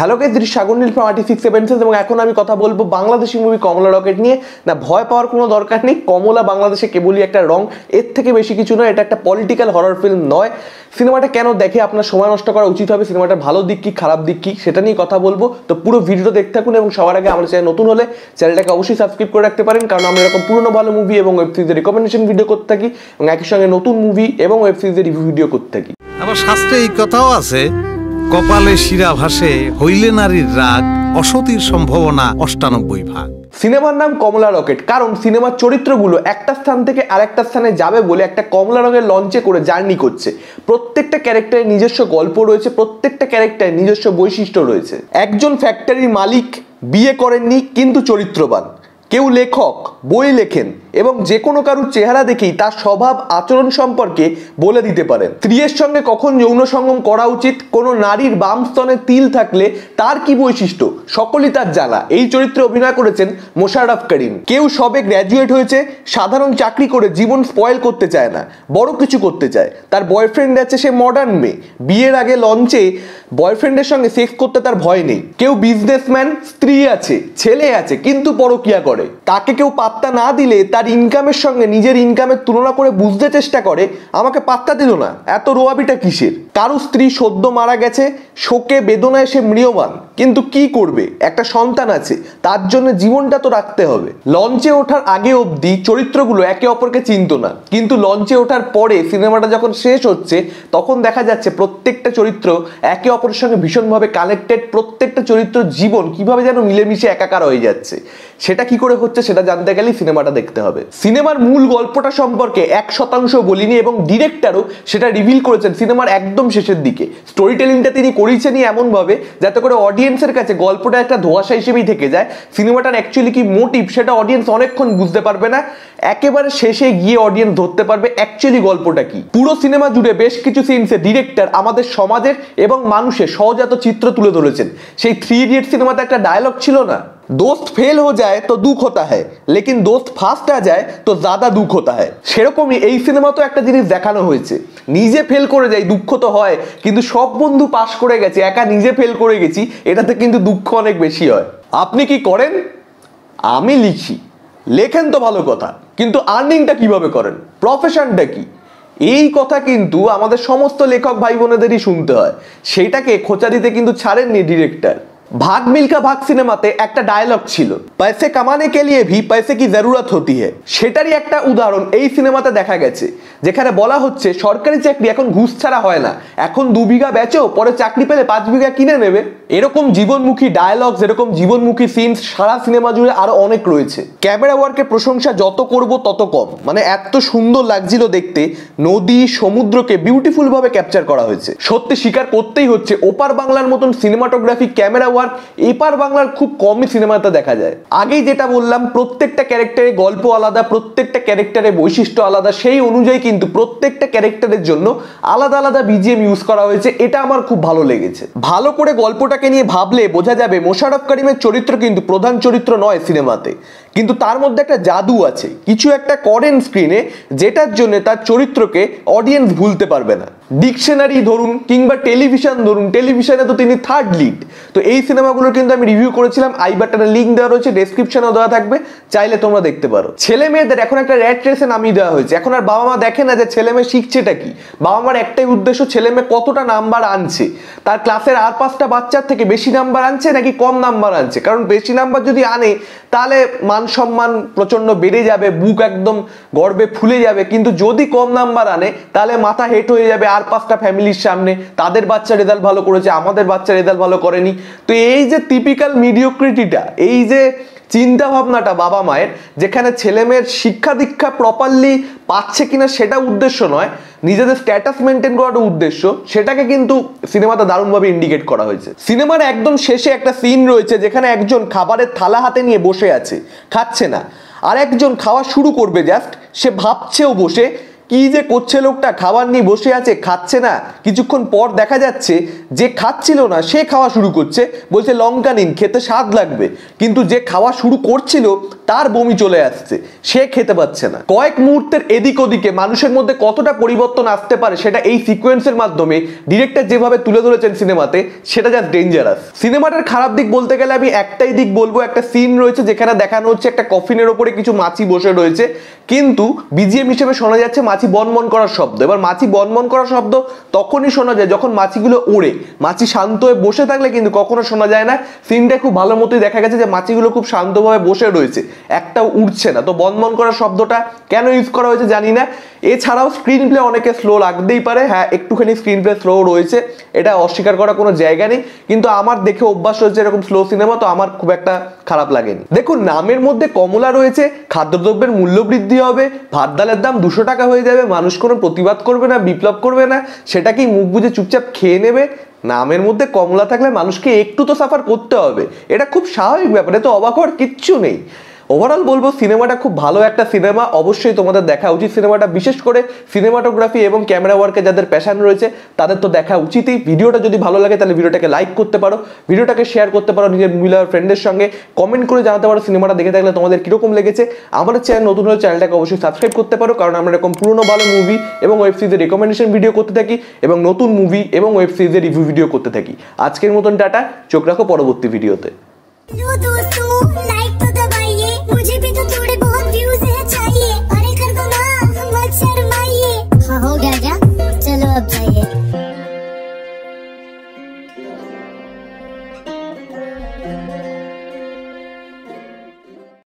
Hello কে from আর্টি six seven এবং এখন আমি কথা বলব বাংলাদেশি মুভি কমলা রকেট নিয়ে। না, ভয় পাওয়ার কোনো দরকার নেই। কমলা বাংলাদেশে কেবলই একটা রং। এর থেকে বেশি কিছু নয়, এটা একটা পলিটিক্যাল হরর ফিল্ম নয়। সিনেমাটা কেন দেখে আপনার সময় নষ্ট করা উচিত হবে? সিনেমাটার ভালো দিক কি, খারাপ দিক কি, সেটা নিয়ে কথা বলব। তো পুরো ভিডিও দেখতে থাকুন এবং সবার আগে আমার চ্যানেল নতুন হলে চ্যানেলটাকে অবশ্যই সাবস্ক্রাইব করে রাখতে পারেন। কারণ আমরা এরকম পুরনো ভালো মুভি এবং ওয়েব সিরিজের রেকমেন্ডেশন ভিডিও করতে থাকি এবং একই সঙ্গে নতুন মুভি এবং ওয়েব সিরিজের রিভিউ ভিডিও করতে থাকি। আবার শাস্ত্রে এই কথাও আছে। কপালে শিরা ভাসে, হইলে নারীর রাগ, অসতির সম্ভাবনা অষ্টানব্বই ভাগ। সিনেমার নাম কমলা রকেট, কারণ সিনেমার চরিত্রগুলো একটা স্থান থেকে আরেকটা স্থানে যাবে বলে একটা কমলা রঙের লঞ্চে করে জার্নি করছে। প্রত্যেকটা ক্যারেক্টারের নিজস্ব গল্প রয়েছে, প্রত্যেকটা ক্যারেক্টারের নিজস্ব বৈশিষ্ট্য রয়েছে। একজন ফ্যাক্টরির মালিক বিয়ে করেননি, কিন্তু চরিত্রবান। কেউ লেখক, বই লেখেন এবং যে কোনো কারুর চেহারা দেখেই তার স্বভাব, আচরণ সম্পর্কে বলে দিতে পারেন। স্ত্রীর সঙ্গে কখন যৌন সঙ্গম করা উচিত, কোনো নারীর বাম স্তনে তিল থাকলে তার কি বৈশিষ্ট্য, সকলই তার জানা। এই চরিত্রে অভিনয় করেছেন মোশাররফ করিম। কেউ সবে গ্র্যাজুয়েট হয়েছে, সাধারণ চাকরি করে জীবন স্পয়েল করতে চায় না, বড় কিছু করতে চায়। তার বয়ফ্রেন্ড আছে সে মডার্ন মেয়ে। বিয়ের আগে লঞ্চে বয়ফ্রেন্ডের সঙ্গে সেক্স করতে তার ভয় নেই। কেউ বিজনেসম্যান স্ত্রী আছে, ছেলে আছে, কিন্তু পরকিয়া করে। তাকে কেউ পাত্তা না দিলে তার ইনকামের সঙ্গে নিজের ইনকামের তুলনা করে বুঝতে চেষ্টা করে। আমাকে পাত্তা দিল না। এত রোয়াবিটা কিসের? কারও স্ত্রী সদ্য মারা গেছে, শোকে, বেদনায় সে মৃয়মান কিন্তু কি করবে? একটা সন্তান আছে, তার জন্য জীবনটা তো রাখতে হবে। লঞ্চে ওঠার আগে অবধি চরিত্রগুলো একে অপরকে চিনত না। কিন্তু লঞ্চে ওঠার পরে সিনেমাটা যখন শেষ হচ্ছে, তখন দেখা যাচ্ছে প্রত্যেকটা চরিত্র একে অপরের সঙ্গে ভীষণভাবে কানেক্টেড প্রত্যেকটা চরিত্র জীবন কীভাবে যেন মিলেমিশে একাকার হয়ে যাচ্ছে। সেটা কি করে হচ্ছে সেটা জানতে গেলেই সিনেমাটা দেখতে হবে। সিনেমার মূল গল্পটা সম্পর্কে এক শতাংশ বলিনি এবং ডিরেক্টরও সেটা রিভিল করেছেন। সিনেমার একদম শেষের দিকে স্টোরি টেলিংটা তিনি করেছেনই এমনভাবে যাতে করে অডিয়েন্সের কাছে গল্পটা একটা ধোয়াশা হিসেবেই থেকে যায় সিনেমাটার অ্যাকচুয়ালি কি মোটিভ সেটা অডিয়েন্স অনেকক্ষণ বুঝতে পারবে না একেবারে শেষে গিয়ে অডিয়েন্স ধরতে পারবে অ্যাকচুয়ালি গল্পটা কি পুরো সিনেমা জুড়ে বেশ কিছু সিনসে ডিরেক্টর আমাদের সমাজের এবং মানুষের সহজাত চিত্র তুলে ধরেছেন সেই থ্রি ইডিয়ট সিনেমাতে একটা ডায়লগ ছিল না दोस्त फेल हो जाए तो दुख होता है लेकिन दोस्त ফার্স্ট आ जाए तो ज्यादा দুঃখ होता है সেরকমই এই সিনেমাতেও একটা জিনিস দেখানো হয়েছে নিজে ফেল করে যাই, দুঃখ তো হয়, কিন্তু সব বন্ধু পাশ করে গেছে, একা নিজে ফেল করে গেছি, এটাতে কিন্তু দুঃখ অনেক বেশি হয়। আপনি কি করেন? আমি লিখি, লেখেন তো ভালো কথা, কিন্তু আর্নিংটা কীভাবে করেন? প্রফেশনটা কি? এই কথা কিন্তু আমাদের সমস্ত লেখক ভাই বোনেদেরই শুনতে হয়, সেটাকে খোঁচা দিতে কিন্তু ছাড়েননি ডিরেক্টর ভাগ মিল্কা ভাগ সিনেমাতে একটা ডায়লগ ছিল। পয়সে কামানে কে লিয়ে ভি, পয়সে কি জরুরত হতি হে? সেটারই একটা উদাহরণ এই সিনেমাতে দেখা গেছে, যেখানে বলা হচ্ছে সরকারি চাকরি এখন ঘুষ ছাড়া হয় না। এখন দু বিঘা বেচো, পরে চাকরি পেলে পাঁচ বিঘা কিনে নেবে। এরকম জীবনমুখী ডায়লগ এরকম জীবনমুখী সিনস সারা সিনেমা জুড়ে আরও অনেক রয়েছে। ক্যামেরা ওয়ার্কের প্রশংসা যত করব তত কম। মানে এত সুন্দর লাগছিল দেখতে, নদী, সমুদ্রকে বিউটিফুল ভাবে ক্যাপচার করা হয়েছে। সত্যি স্বীকার করতেই হচ্ছে, ওপার বাংলার মতন সিনেমাটোগ্রাফি ক্যামেরা ওয়ার্ক এপার বাংলার খুব কমই সিনেমাতে দেখা যায়। আগেই যেটা বললাম, প্রত্যেকটা ক্যারেক্টারের গল্প আলাদা, প্রত্যেকটা ক্যারেক্টারের বৈশিষ্ট্য আলাদা, সেই অনুযায়ী কিন্তু প্রত্যেকটা ক্যারেক্টারের জন্য আলাদা আলাদা বিজিএম ইউজ করা হয়েছে, এটা আমার খুব ভালো লেগেছে। ভালো করে গল্পটাকে নিয়ে ভাবলে বোঝা যাবে মোশারফ করিমের চরিত্র কিন্তু প্রধান চরিত্র নয় সিনেমাতে। কিন্তু তার মধ্যে একটা জাদু আছে। কিছু একটা করেন স্ক্রিনে যেটার জন্য তার চরিত্রকে অডিয়েন্স ভুলতে পারবে না। ডিকশনারি ধরুন কিংবা টেলিভিশন ধরুন, টেলিভিশনে তো তিনি থার্ড লিড তো এই সিনেমাগুলোর কিন্তু আমি রিভিউ করেছিলাম আই বাটনে লিঙ্ক দেওয়া রয়েছে ডেসক্রিপশনেও দেওয়া থাকবে, চাইলে তোমরা দেখতে পারো। ছেলে মেয়েদের এখন একটা র্যাট রেসে নামিয়ে দেওয়া হয়েছে। এখন আর বাবা মা দেখে না যে ছেলে মেয়ে শিখছেটা কি। বাবা মার একটাই উদ্দেশ্য, ছেলে মেয়ে কতটা নাম্বার আনছে। তার ক্লাসের আর পাঁচটা বাচ্চার থেকে বেশি নাম্বার আনছে নাকি কম নাম্বার আনছে? কারণ বেশি নাম্বার যদি আনে, তাহলে মান সম্মান প্রচণ্ড বেড়ে যাবে, বুক একদম গর্বে ফুলে যাবে। কিন্তু যদি কম নাম্বার আনে, তাহলে মাথা হেট হয়ে যাবে আর পাঁচটা ফ্যামিলির সামনে তাদের বাচ্চা রেজাল্ট ভালো করেছে, আমাদের বাচ্চা রেজাল্ট ভালো করেনি। তো এই যে টিপিক্যাল মিডিওক্রিটিটা এই যে চিন্তা ভাবনাটা বাবা মায়ের, যেখানে ছেলে মেয়ের শিক্ষা দীক্ষা প্রপারলি পাচ্ছে কিনা সেটা উদ্দেশ্য নয়, নিজেদের স্ট্যাটাস মেনটেন করাটা উদ্দেশ্য, সেটাকে কিন্তু সিনেমাতে দারুণভাবে ইন্ডিকেট করা হয়েছে। সিনেমার একদম শেষে একটা সিন রয়েছে যেখানে একজন খাবারের থালা হাতে নিয়ে বসে আছে, খাচ্ছে না। আর একজন খাওয়া শুরু করবে জাস্ট সে ভাবছেও বসে কি যে করছে লোকটা? খাবার নিয়ে বসে আছে, খাচ্ছে না। কিছুক্ষণ পর দেখা যাচ্ছে যে খাচ্ছিল না, সে খাওয়া শুরু করছে। বলছে, লঙ্কা নিন, খেতে স্বাদ লাগবে। কিন্তু যে খাওয়া শুরু করছিল, তার বমি চলে আসছে। সে খেতে পাচ্ছে না। কয়েক মুহূর্তের এদিক ওদিকে মানুষের মধ্যে কতটা পরিবর্তন আসতে পারে সেটা এই সিকোয়েন্সের মাধ্যমে ডিরেক্টর যেভাবে তুলে ধরেছেন সিনেমাতে, সেটা যা ডেঞ্জারাস সিনেমাটার খারাপ দিক বলতে গেলে আমি একটাই দিক বলব, একটা সিন রয়েছে যেখানে দেখানো হচ্ছে একটা কফিনের ওপরে কিছু মাছি বসে রয়েছে। কিন্তু বিজিএম হিসেবে শোনা যাচ্ছে মাছি বনমন করার শব্দ। এবার মাছি বনমন করার শব্দ তখনই শোনা যায় যখন মাছিগুলো ওড়ে মাছি শান্ত হয়ে বসে থাকলে কিন্তু কখনো শোনা যায় না। সিনটা খুব ভালো মতোই দেখা গেছে যে মাছিগুলো খুব শান্তভাবে বসে রয়েছে। একটাও উঠছে না। তো বনমন করার শব্দটা কেন ইউজ করা হয়েছে জানি না। এছাড়াও স্ক্রিন প্লে অনেকে স্লো লাগতেই পারে। হ্যাঁ একটুখানি স্ক্রিন প্লে স্লো রয়েছে। এটা অস্বীকার করার কোনো জায়গা নেই। কিন্তু আমার দেখে অভ্যাস রয়েছে এরকম স্লো সিনেমা তো আমার খুব একটা খারাপ লাগেনি। দেখুন, নামের মধ্যে কমলা রয়েছে, খাদ্যদ্রব্যের মূল্য বৃদ্ধি হবে, ভাত ডালের দাম দুশো টাকা হয়ে যাবে। মানুষ কোনো প্রতিবাদ করবে না, বিপ্লব করবে না, সেটাকেই মুখ বুঝে চুপচাপ খেয়ে নেবে। নামের মধ্যে কমলা থাকলে মানুষকে একটু তো সাফার করতে হবে। এটা খুব স্বাভাবিক ব্যাপার তো অবাক হওয়ার কিচ্ছু নেই। ওভারঅল বলব সিনেমাটা খুব ভালো একটা সিনেমা অবশ্যই তোমাদের দেখা উচিত সিনেমাটা বিশেষ করে সিনেমাটোগ্রাফি এবং ক্যামেরা ওয়ার্কে যাদের প্যাশন রয়েছে, তাদের তো দেখা উচিতই। ভিডিওটা যদি ভালো লাগে, তাহলে ভিডিওটাকে লাইক করতে পারো। ভিডিওটাকে শেয়ার করতে পারো নিজের মহিলা ফ্রেন্ডের সঙ্গে। কমেন্ট করে জানাতে পারো সিনেমাটা দেখে থাকলে তোমাদের কীরকম লেগেছে। আমাদের চ্যানেল নতুন হলে চ্যানেলটাকে অবশ্যই সাবস্ক্রাইব করতে পারো, কারণ আমরা এরকম পুরনো ভালো মুভি এবং ওয়েব সিরিজের রেকমেন্ডেশন ভিডিও করতে থাকি এবং নতুন মুভি এবং ওয়েব সিরিজের রিভিউ ভিডিও করতে থাকি। আজকের মতন টাটা, চোখ রাখো পরবর্তী ভিডিওতে